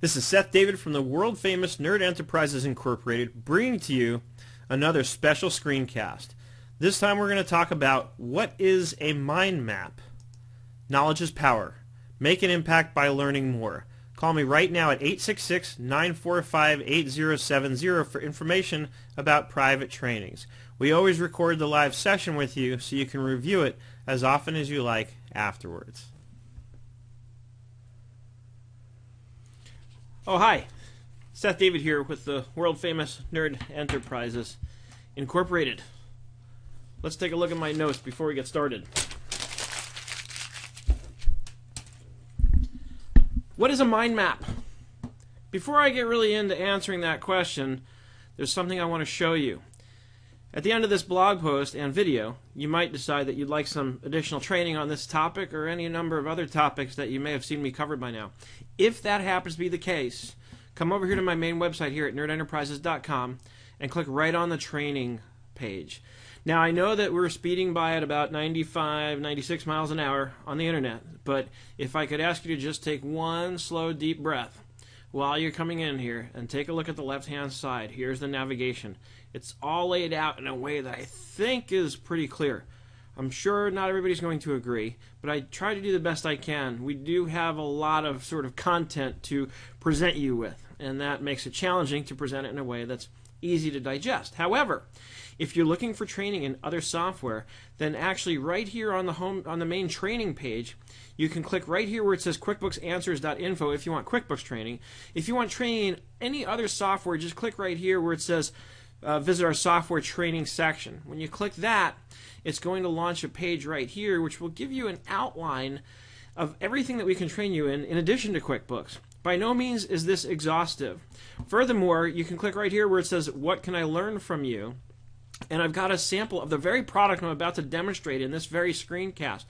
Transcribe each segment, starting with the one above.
This is Seth David from the world famous Nerd Enterprises Incorporated bringing to you another special screencast. This time we're going to talk about what is a mind map. Knowledge is power. Make an impact by learning more. Call me right now at 866-945-8070 for information about private trainings. We always record the live session with you so you can review it as often as you like afterwards. Oh, hi. Seth David here with the world famous Nerd Enterprises Incorporated. Let's take a look at my notes before we get started. What is a mind map? Before I get really into answering that question, there's something I want to show you. At the end of this blog post and video, you might decide that you'd like some additional training on this topic or any number of other topics that you may have seen me cover by now. If that happens to be the case, come over here to my main website here at nerdenterprises.com and click right on the training page. Now, I know that we're speeding by at about 95, 96 miles an hour on the internet, but if I could ask you to just take one slow, deep breath while you're coming in here and take a look at the left hand side, here's the navigation. It's all laid out in a way that I think is pretty clear. I'm sure not everybody's going to agree, but I try to do the best I can. We do have a lot of sort of content to present you with, and that makes it challenging to present it in a way that's easy to digest. However, if you're looking for training in other software, then actually right here on the home on the main training page, you can click right here where it says QuickBooksAnswers.info if you want QuickBooks training. If you want training in any other software, just click right here where it says uh, visit our software training section. When you click that, it's going to launch a page right here which will give you an outline of everything that we can train you in in addition to QuickBooks. By no means is this exhaustive. Furthermore, you can click right here where it says, What can I learn from you? And I've got a sample of the very product I'm about to demonstrate in this very screencast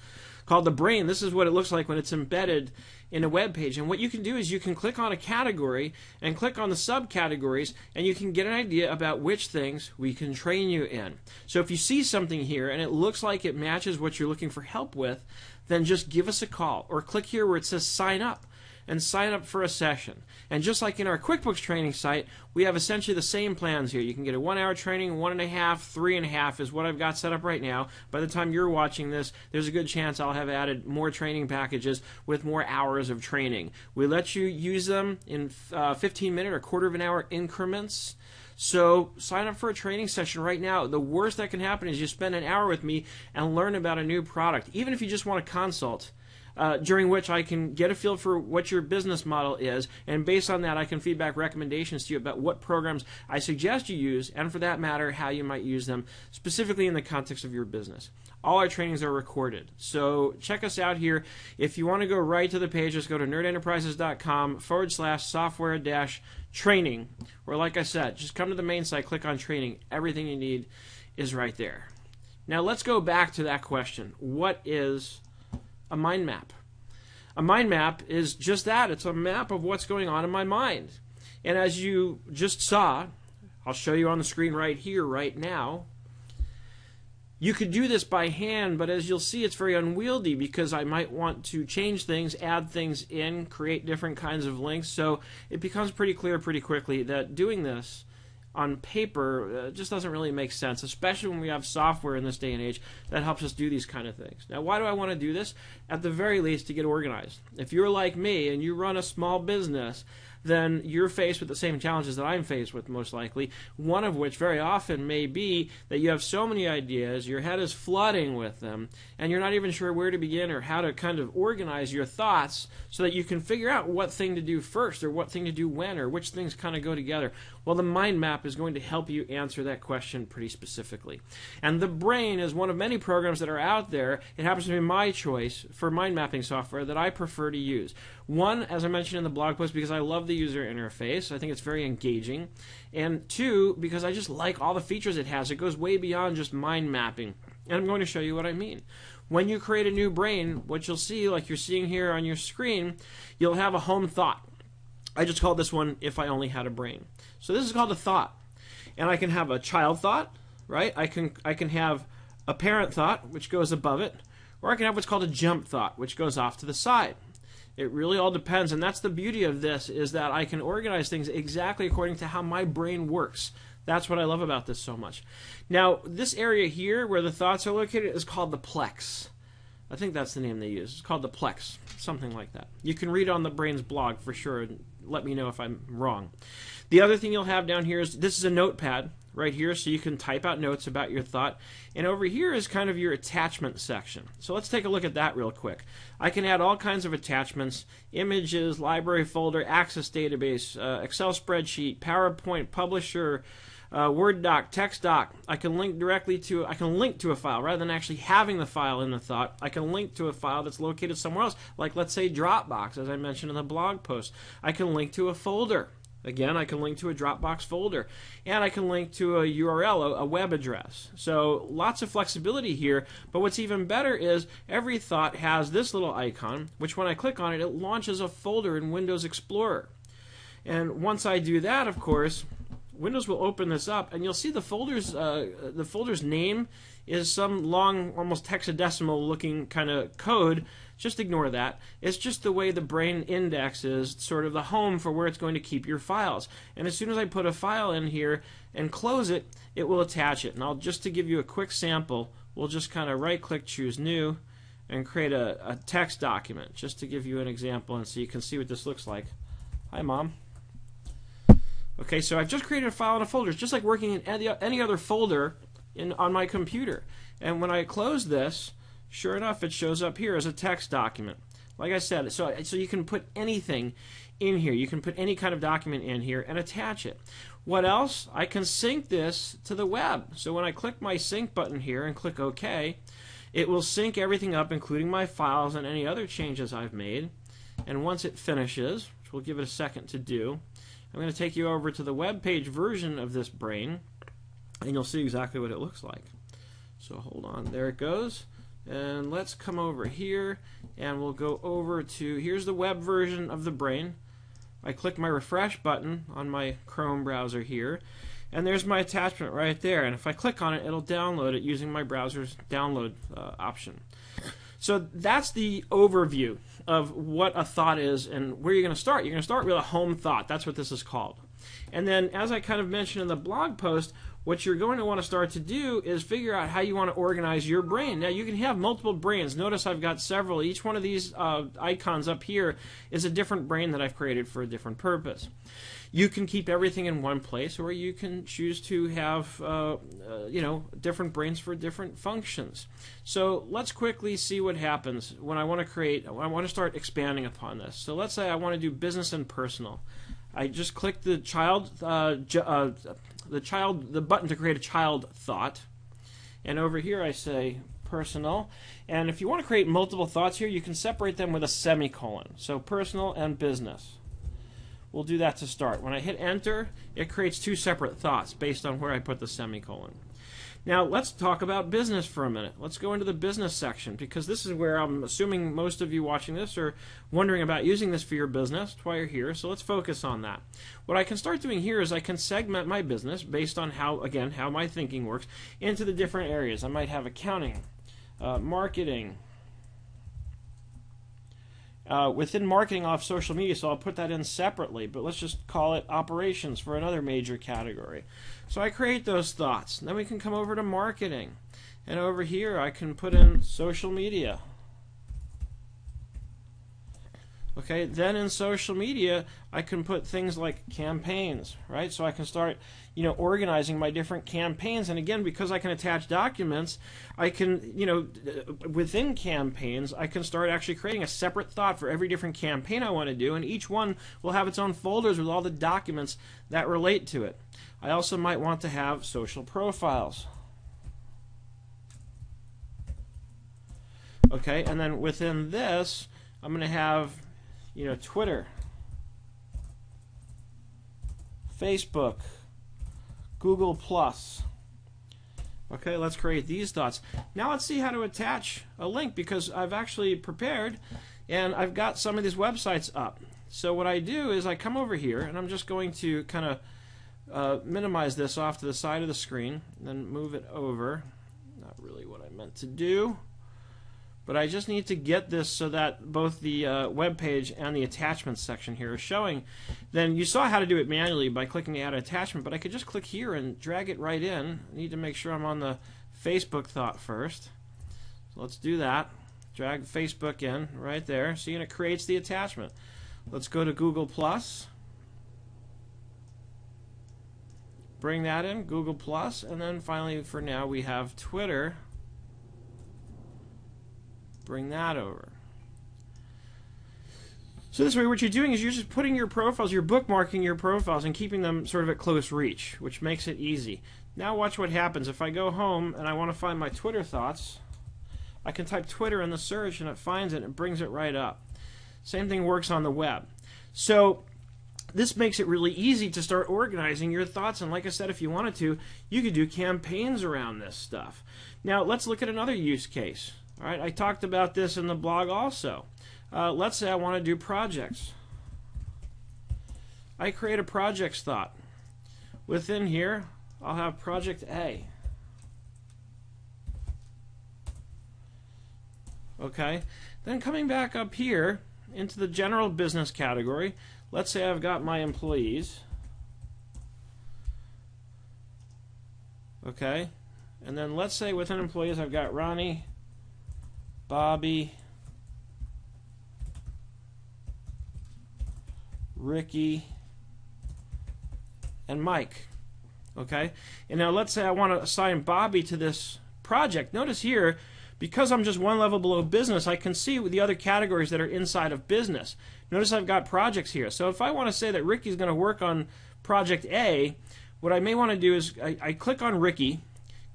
called the brain. This is what it looks like when it's embedded in a web page. And what you can do is you can click on a category and click on the subcategories, and you can get an idea about which things we can train you in. So if you see something here and it looks like it matches what you're looking for help with, then just give us a call or click here where it says sign up and sign up for a session. And just like in our QuickBooks training site, we have essentially the same plans here. You can get a one hour training, one and a half, three and a half is what I've got set up right now. By the time you're watching this, there's a good chance I'll have added more training packages with more hours of training. We let you use them in uh, 15 minute or quarter of an hour increments. So sign up for a training session right now. The worst that can happen is you spend an hour with me and learn about a new product, even if you just want to consult uh, during which I can get a feel for what your business model is, and based on that, I can feedback recommendations to you about what programs I suggest you use, and for that matter, how you might use them specifically in the context of your business. All our trainings are recorded. So check us out here. If you want to go right to the page, just go to nerdenterprises.com forward slash software dash training. Or, like I said, just come to the main site, click on training. Everything you need is right there. Now, let's go back to that question What is a mind map. A mind map is just that it's a map of what's going on in my mind. And as you just saw, I'll show you on the screen right here, right now. You could do this by hand, but as you'll see, it's very unwieldy because I might want to change things, add things in, create different kinds of links. So it becomes pretty clear pretty quickly that doing this on paper uh, just doesn't really make sense, especially when we have software in this day and age that helps us do these kind of things. Now, why do I want to do this? At the very least, to get organized. If you're like me and you run a small business, then you're faced with the same challenges that I'm faced with, most likely. One of which, very often, may be that you have so many ideas, your head is flooding with them, and you're not even sure where to begin or how to kind of organize your thoughts so that you can figure out what thing to do first or what thing to do when or which things kind of go together. Well, the mind map is going to help you answer that question pretty specifically. And the brain is one of many programs that are out there. It happens to be my choice for mind mapping software that I prefer to use. One, as I mentioned in the blog post, because I love the user interface. I think it's very engaging. And two, because I just like all the features it has. It goes way beyond just mind mapping. And I'm going to show you what I mean. When you create a new brain, what you'll see, like you're seeing here on your screen, you'll have a home thought. I just called this one If I Only Had a Brain. So this is called a thought. And I can have a child thought, right? I can I can have a parent thought, which goes above it, or I can have what's called a jump thought, which goes off to the side. It really all depends, and that's the beauty of this is that I can organize things exactly according to how my brain works. That's what I love about this so much. Now, this area here where the thoughts are located is called the plex. I think that's the name they use. It's called the plex, something like that. You can read on the brain's blog for sure and let me know if I'm wrong. The other thing you'll have down here is this is a notepad right here, so you can type out notes about your thought. And over here is kind of your attachment section. So let's take a look at that real quick. I can add all kinds of attachments images, library folder, access database, uh, Excel spreadsheet, PowerPoint, publisher. Uh, Word doc, text doc. I can link directly to I can link to a file rather than actually having the file in the thought. I can link to a file that's located somewhere else, like let's say Dropbox, as I mentioned in the blog post. I can link to a folder. Again, I can link to a Dropbox folder and I can link to a URL, a, web address. So lots of flexibility here. But what's even better is every thought has this little icon, which when I click on it, it launches a folder in Windows Explorer. And once I do that, of course, Windows will open this up and you'll see the folder's uh, the folder's name is some long, almost hexadecimal looking kind of code. Just ignore that. It's just the way the brain indexes sort of the home for where it's going to keep your files. And as soon as I put a file in here and close it, it will attach it. And I'll just to give you a quick sample, we'll just kind of right click, choose new, and create a, a text document just to give you an example and so you can see what this looks like. Hi, Mom. Okay, so I've just created a file in a folder. It's just like working in any, any other folder in, on my computer. And when I close this, sure enough, it shows up here as a text document. Like I said, so, so you can put anything in here. You can put any kind of document in here and attach it. What else? I can sync this to the web. So when I click my sync button here and click OK, it will sync everything up, including my files and any other changes I've made. And once it finishes, which we'll give it a second to do, I'm going to take you over to the web page version of this brain and you'll see exactly what it looks like. So hold on, there it goes. And let's come over here and we'll go over to, here's the web version of the brain. I click my refresh button on my Chrome browser here and there's my attachment right there. And if I click on it, it'll download it using my browser's download uh, option. So that's the overview of what a thought is and where you're going to start. You're going to start with a home thought. That's what this is called. And then, as I kind of mentioned in the blog post, what you're going to want to start to do is figure out how you want to organize your brain. Now, you can have multiple brains. Notice I've got several. Each one of these uh, icons up here is a different brain that I've created for a different purpose. You can keep everything in one place, or you can choose to have, uh, uh, you know, different brains for different functions. So let's quickly see what happens when I want to create. I want to start expanding upon this. So let's say I want to do business and personal. I just click the child uh, uh the child the button to create a child thought. And over here I say personal. And if you want to create multiple thoughts here, you can separate them with a semicolon. So personal and business. We'll do that to start. When I hit enter, it creates two separate thoughts based on where I put the semicolon. Now, let's talk about business for a minute. Let's go into the business section because this is where I'm assuming most of you watching this are wondering about using this for your business. That's why you're here. So let's focus on that. What I can start doing here is I can segment my business based on how, again, how my thinking works into the different areas. I might have accounting, uh, marketing, uh, within marketing off social media, so I'll put that in separately, but let's just call it operations for another major category. So I create those thoughts. Then we can come over to marketing. And over here I can put in social media. Okay, then in social media, I can put things like campaigns, right? So I can start, you know, organizing my different campaigns. And again, because I can attach documents, I can, you know, uh, within campaigns, I can start actually creating a separate thought for every different campaign I want to do. And each one will have its own folders with all the documents that relate to it. I also might want to have social profiles. Okay, and then within this, I'm going to have you know, Twitter, Facebook, Google Plus. Okay, let's create these dots. Now let's see how to attach a link because I've actually prepared and I've got some of these websites up. So what I do is I come over here and I'm just going to kind of uh, minimize this off to the side of the screen, then move it over. Not really what I meant to do. But I just need to get this so that both the uh, web page and the attachments section here is showing. Then you saw how to do it manually by clicking add attachment, but I could just click here and drag it right in. I need to make sure I'm on the Facebook thought first. So let's do that. Drag Facebook in right there. See, and it creates the attachment. Let's go to Google Plus. Bring that in, Google Plus, and then finally for now we have Twitter bring that over. So this way what you're doing is you're just putting your profiles, you're bookmarking your profiles and keeping them sort of at close reach, which makes it easy. Now watch what happens. If I go home and I want to find my Twitter thoughts, I can type Twitter in the search and it finds it and brings it right up. Same thing works on the web. So this makes it really easy to start organizing your thoughts. And like I said, if you wanted to, you could do campaigns around this stuff. Now let's look at another use case. All right, I talked about this in the blog also. Uh, let's say I want to do projects. I create a projects thought. Within here, I'll have project A. Okay, then coming back up here into the general business category, let's say I've got my employees. Okay, and then let's say within employees I've got Ronnie, Bobby, Ricky, and Mike. Okay? And now let's say I want to assign Bobby to this project. Notice here, because I'm just one level below business, I can see the other categories that are inside of business. Notice I've got projects here. So if I want to say that Ricky's going to work on project A, what I may want to do is I, I click on Ricky,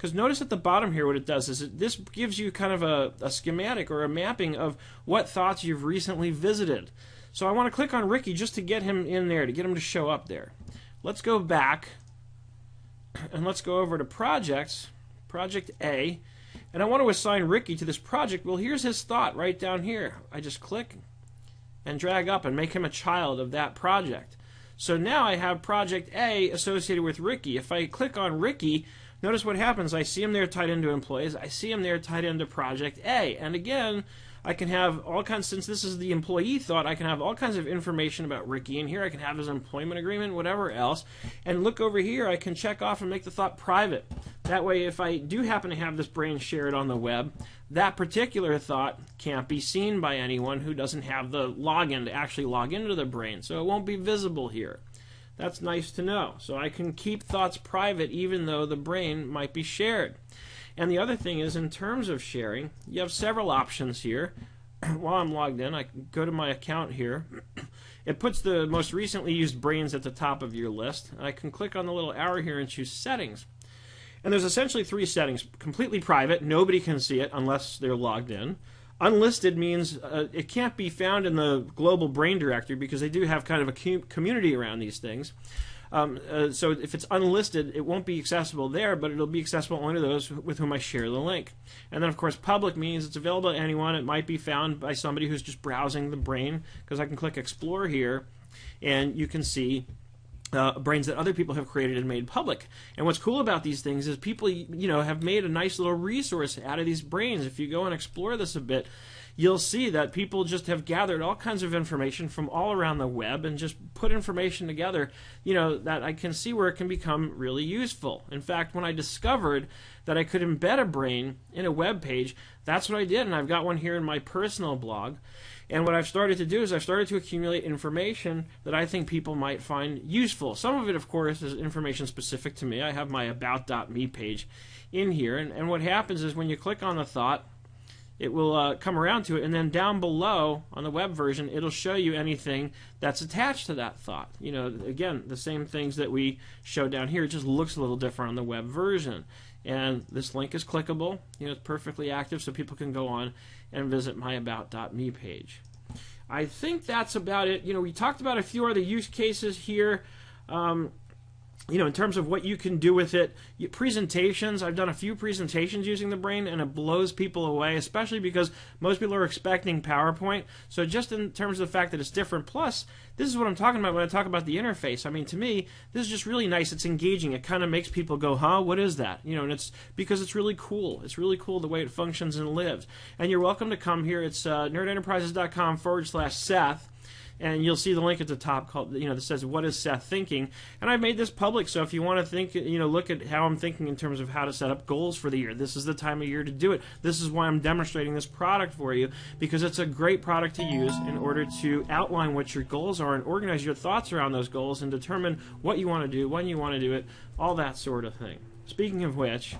because notice at the bottom here what it does is it, this gives you kind of a, a schematic or a mapping of what thoughts you've recently visited. So I want to click on Ricky just to get him in there, to get him to show up there. Let's go back and let's go over to projects, project A, and I want to assign Ricky to this project. Well, here's his thought right down here. I just click and drag up and make him a child of that project. So now I have project A associated with Ricky. If I click on Ricky, Notice what happens. I see them there tied into employees. I see them there tied into project A. And again, I can have all kinds, since this is the employee thought, I can have all kinds of information about Ricky in here. I can have his employment agreement, whatever else. And look over here, I can check off and make the thought private. That way, if I do happen to have this brain shared on the web, that particular thought can't be seen by anyone who doesn't have the login to actually log into the brain. So it won't be visible here. That's nice to know. So I can keep thoughts private even though the brain might be shared. And the other thing is, in terms of sharing, you have several options here. While I'm logged in, I go to my account here. It puts the most recently used brains at the top of your list. I can click on the little arrow here and choose settings. And there's essentially three settings completely private, nobody can see it unless they're logged in. Unlisted means uh, it can't be found in the global brain directory because they do have kind of a community around these things. Um, uh, so if it's unlisted, it won't be accessible there, but it'll be accessible only to those with whom I share the link. And then, of course, public means it's available to anyone. It might be found by somebody who's just browsing the brain because I can click Explore here, and you can see uh, brains that other people have created and made public. And what's cool about these things is people, you know, have made a nice little resource out of these brains. If you go and explore this a bit, you'll see that people just have gathered all kinds of information from all around the web and just put information together, you know, that I can see where it can become really useful. In fact, when I discovered that I could embed a brain in a web page, that's what I did, and I've got one here in my personal blog. And what I've started to do is I've started to accumulate information that I think people might find useful. Some of it, of course, is information specific to me. I have my about.me page in here. And, and what happens is when you click on the thought, it will uh, come around to it. And then down below on the web version, it'll show you anything that's attached to that thought. You know, again, the same things that we show down here. It just looks a little different on the web version. And this link is clickable. You know, it's perfectly active, so people can go on and visit my about.me page. I think that's about it. You know, we talked about a few other use cases here. Um, you know, in terms of what you can do with it, presentations, I've done a few presentations using the brain and it blows people away, especially because most people are expecting PowerPoint. So, just in terms of the fact that it's different, plus, this is what I'm talking about when I talk about the interface. I mean, to me, this is just really nice. It's engaging. It kind of makes people go, huh, what is that? You know, and it's because it's really cool. It's really cool the way it functions and lives. And you're welcome to come here. It's uh, nerdenterprises.com forward slash Seth and you'll see the link at the top called you know that says what is Seth thinking? And I've made this public so if you want to think you know look at how I'm thinking in terms of how to set up goals for the year. This is the time of year to do it. This is why I'm demonstrating this product for you because it's a great product to use in order to outline what your goals are and organize your thoughts around those goals and determine what you want to do when you want to do it all that sort of thing. Speaking of which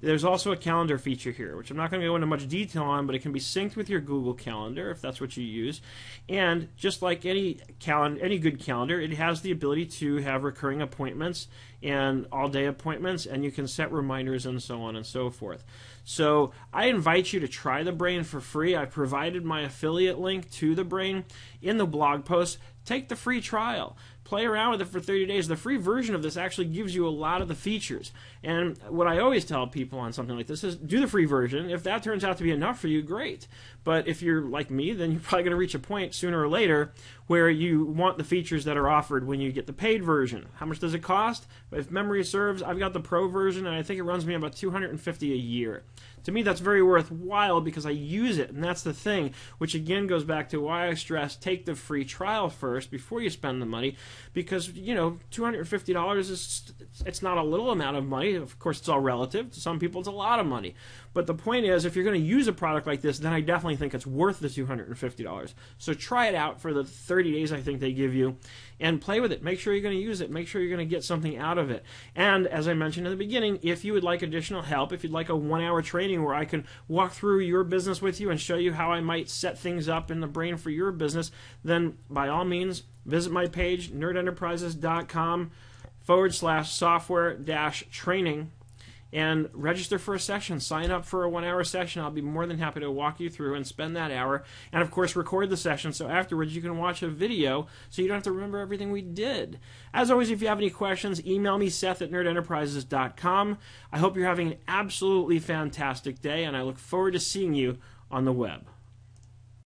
there's also a calendar feature here, which I'm not going to go into much detail on, but it can be synced with your Google Calendar if that's what you use. And just like any calendar, any good calendar, it has the ability to have recurring appointments and all-day appointments, and you can set reminders and so on and so forth. So I invite you to try the Brain for free. I provided my affiliate link to the Brain in the blog post. Take the free trial play around with it for 30 days. The free version of this actually gives you a lot of the features. And what I always tell people on something like this is do the free version. If that turns out to be enough for you, great. But if you're like me, then you're probably going to reach a point sooner or later where you want the features that are offered when you get the paid version. How much does it cost? If memory serves, I've got the pro version and I think it runs me about 250 a year. To me, that's very worthwhile because I use it, and that's the thing, which again goes back to why I stress take the free trial first before you spend the money, because you know, two hundred and fifty dollars is it's not a little amount of money. Of course, it's all relative. To some people, it's a lot of money. But the point is, if you're going to use a product like this, then I definitely think it's worth the two hundred and fifty dollars. So try it out for the thirty days I think they give you, and play with it. Make sure you're going to use it. Make sure you're going to get something out of it. And as I mentioned in the beginning, if you would like additional help, if you'd like a one-hour training where I can walk through your business with you and show you how I might set things up in the brain for your business, then by all means, visit my page, nerdenterprises.com forward slash software dash training and register for a session. Sign up for a one hour session. I'll be more than happy to walk you through and spend that hour. And of course, record the session so afterwards you can watch a video so you don't have to remember everything we did. As always, if you have any questions, email me, Seth at nerdenterprises.com. I hope you're having an absolutely fantastic day, and I look forward to seeing you on the web.